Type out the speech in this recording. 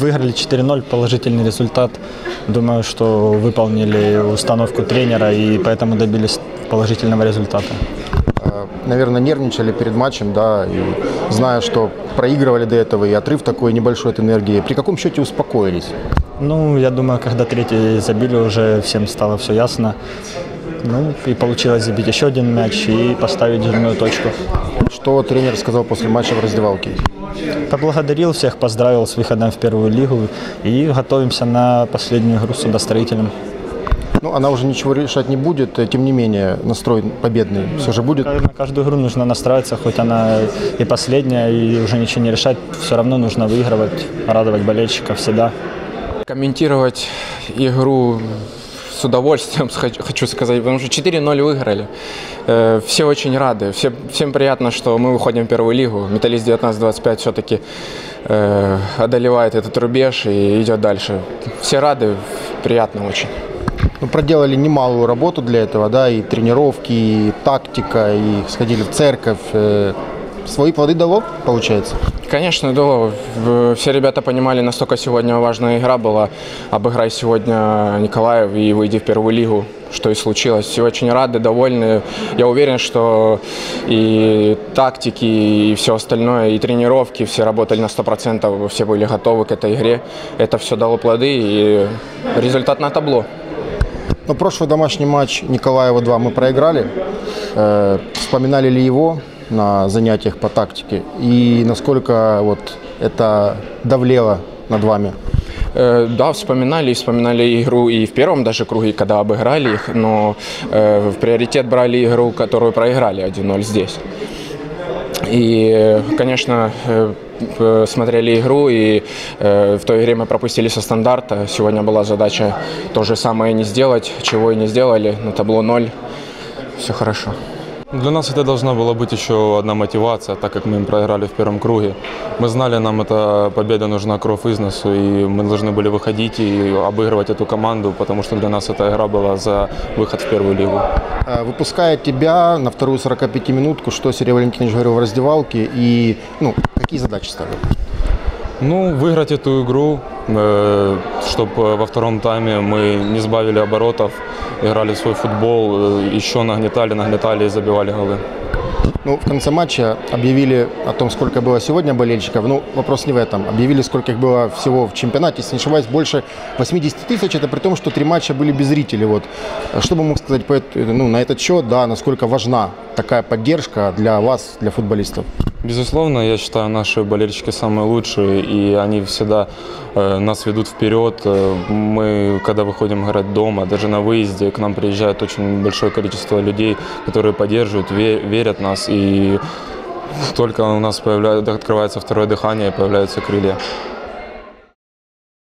выиграли 4-0, положительный результат. Думаю, что выполнили установку тренера и поэтому добились положительного результата. Э, Наверное, нервничали перед матчем, да, и зная, что проигрывали до этого, и отрыв такой небольшой от энергии. При каком счете успокоились? Ну, я думаю, когда третий забили, уже всем стало все ясно. Ну, и получилось забить еще один мяч и поставить жирную точку. Что тренер сказал после матча в раздевалке? Поблагодарил всех, поздравил с выходом в первую лигу и готовимся на последнюю игру с судостроителем. Ну, она уже ничего решать не будет, э, тем не менее, настрой победный все же будет. На каждую игру нужно настраиваться, хоть она и последняя, и уже ничего не решать, все равно нужно выигрывать, радовать болельщиков всегда. Комментировать игру с удовольствием хочу сказать, потому что 4-0 выиграли. Э, Все очень рады, все, всем приятно, что мы выходим в первую лигу. Металлист 19-25 все-таки э, одолевает этот рубеж и идет дальше. Все рады, приятно очень. Ну, проделали немалую работу для этого, да, и тренировки, и тактика, и сходили в церковь. Свои плоды дало, получается? Конечно, дало. Все ребята понимали, настолько сегодня важная игра была. Обыграй сегодня Николаев и выйди в первую лигу, что и случилось. Все очень рады, довольны. Я уверен, что и тактики, и все остальное, и тренировки, все работали на 100%, все были готовы к этой игре. Это все дало плоды, и результат на табло. Но прошлый домашний матч Николаева 2 мы проиграли. Э, вспоминали ли его на занятиях по тактике? И насколько вот это давлело над вами? Э, Да, вспоминали, вспоминали игру и в первом даже круге, когда обыграли их, но э, в приоритет брали игру, которую проиграли 1-0 здесь. И, конечно, э, смотрели игру, и э, в той игре мы пропустили со стандарта. Сегодня была задача то же самое не сделать, чего и не сделали. На табло 0. Все хорошо. Для нас это должна была быть еще одна мотивация, так как мы им проиграли в первом круге. Мы знали, нам эта победа нужна кровь из носу, и мы должны были выходить и обыгрывать эту команду, потому что для нас эта игра была за выход в первую лигу. Э, Выпуская тебя на вторую 45-минутку, что Сергей Валентинович говорил в раздевалке и ну, какие задачи ставил? Ну, выиграть эту игру, чтобы во втором тайме мы не сбавили оборотов, играли в свой футбол, э, еще нагнетали, нагнетали и забивали голы. Ну, в конце матча объявили о том, сколько было сегодня болельщиков. Ну, вопрос не в этом. Объявили, сколько их было всего в чемпионате. Если не ошибаюсь, больше 80 тысяч. Это при том, что три матча были без зрителей. Вот. Что бы мог сказать ну, на этот счет, да, насколько важна такая поддержка для вас, для футболистов? Безусловно, я считаю, наши болельщики самые лучшие, и они всегда э, нас ведут вперед. Э, Мы, когда выходим играть дома, даже на выезде, к нам приезжает очень большое количество людей, которые поддерживают, ве- верят нас, и только у нас появляется, открывается второе дыхание, появляются крылья.